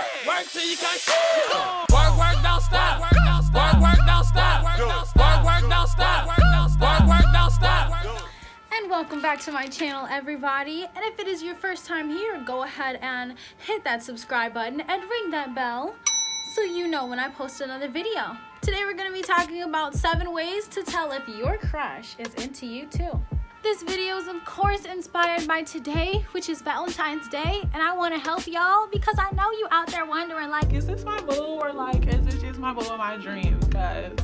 work, work till you can't. Work, work, don't stop. Work, work, don't stop. Work, work, don't stop. Work, work, don't stop. And welcome back to my channel, everybody. And if it is your first time here, go ahead and hit that subscribe button and ring that bell so you know when I post another video. Today we're going to be talking about 7 ways to tell if your crush is into you too. This video is of course inspired by today, which is Valentine's Day, and I want to help y'all because I know you out there wondering like, is this my boo or like, is this just my boo of my dreams? Because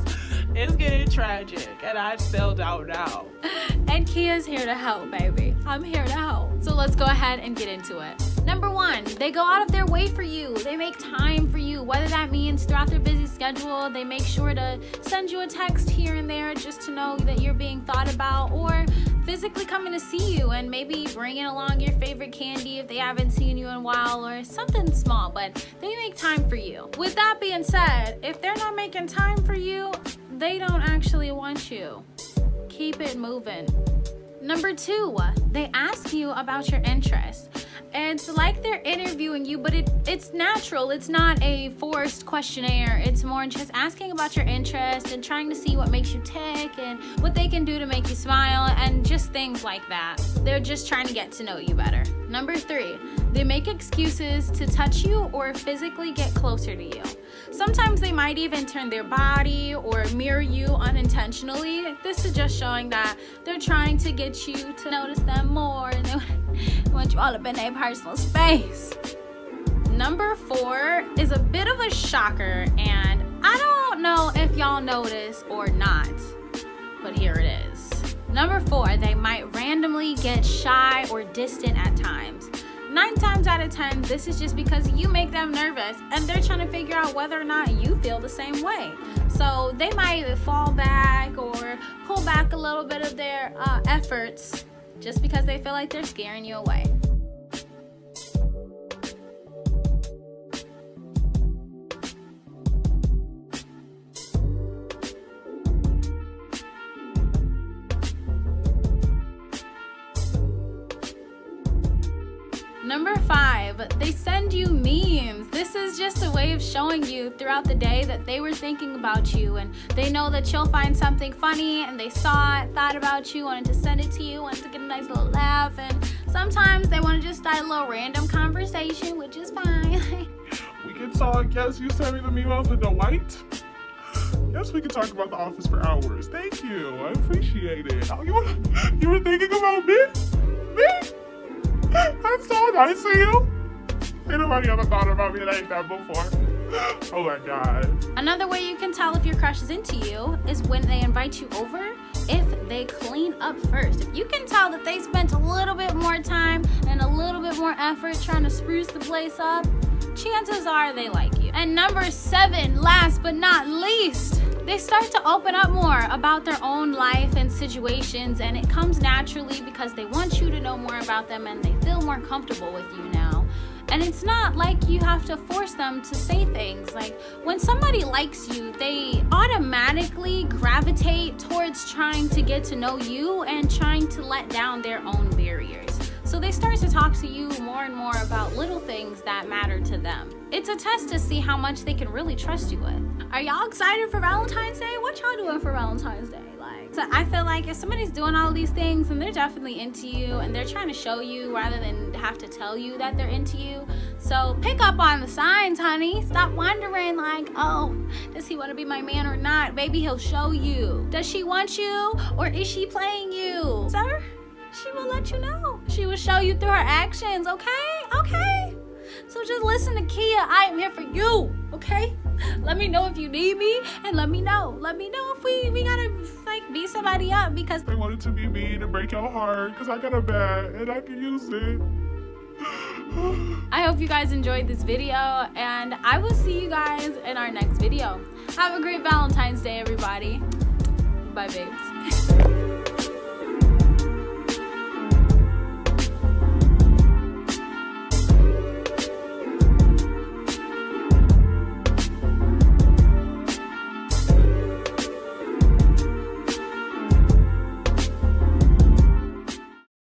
it's getting tragic and I still don't know. And Kia's here to help, baby. I'm here to help. So let's go ahead and get into it. Number one, they go out of their way for you. They make time for you, whether that means throughout their busy schedule, they make sure to send you a text here and there just to know that you're being thought about, or physically coming to see you and maybe bringing along your favorite candy if they haven't seen you in a while or something small, but they make time for you. With that being said, if they're not making time for you, they don't actually want you. Keep it moving. Number two, they ask you about your interests. It's like they're interviewing you, but it, it's natural. It's not a forced questionnaire. It's more just asking about your interest and trying to see what makes you tick and what they can do to make you smile and just things like that. They're just trying to get to know you better. Number three, they make excuses to touch you or physically get closer to you. Sometimes they might even turn their body or mirror you unintentionally. This is just showing that they're trying to get you to notice them more and they want you all up in their personal space. Number four is a bit of a shocker and I don't know if y'all notice or not, but here it is. Number four, they might randomly get shy or distant at times nine times out of ten, this is just because you make them nervous and they're trying to figure out whether or not you feel the same way. So they might fall back or pull back a little bit of their uh, efforts just because they feel like they're scaring you away. Number five, they send you memes. This is just a way of showing you throughout the day that they were thinking about you and they know that you'll find something funny and they saw it, thought about you, wanted to send it to you, wanted to get a nice little laugh. And sometimes they want to just start a little random conversation, which is fine. we can talk. Yes, you sent me the meme of the white. Yes, we can talk about the office for hours. Thank you. I appreciate it. Oh, you, were, you were thinking about me? Me? That's so nice of you. Ain't nobody ever thought about me like that before. Oh my god. Another way you can tell if your crush is into you is when they invite you over if they clean up first. If you can tell that they spent a little bit more time and a little bit more effort trying to spruce the place up, chances are they like you. And number seven, last but not least, they start to open up more about their own life and situations and it comes naturally because they want you to know more about them and they feel more comfortable with you now. And it's not like you have to force them to say things. Like when somebody likes you, they automatically gravitate towards trying to get to know you and trying to let down their own they start to talk to you more and more about little things that matter to them. It's a test to see how much they can really trust you with. Are y'all excited for Valentine's Day? What y'all doing for Valentine's Day? Like, so I feel like if somebody's doing all these things and they're definitely into you and they're trying to show you rather than have to tell you that they're into you. So pick up on the signs, honey. Stop wondering like, oh, does he want to be my man or not? Maybe he'll show you. Does she want you or is she playing you? Sir? She will let you know. She will show you through her actions, okay? Okay. So just listen to Kia. I am here for you, okay? Let me know if you need me and let me know. Let me know if we we gotta like beat somebody up because they wanted to be mean and break your heart because I got a bat and I can use it. I hope you guys enjoyed this video and I will see you guys in our next video. Have a great Valentine's Day, everybody. Bye, babes.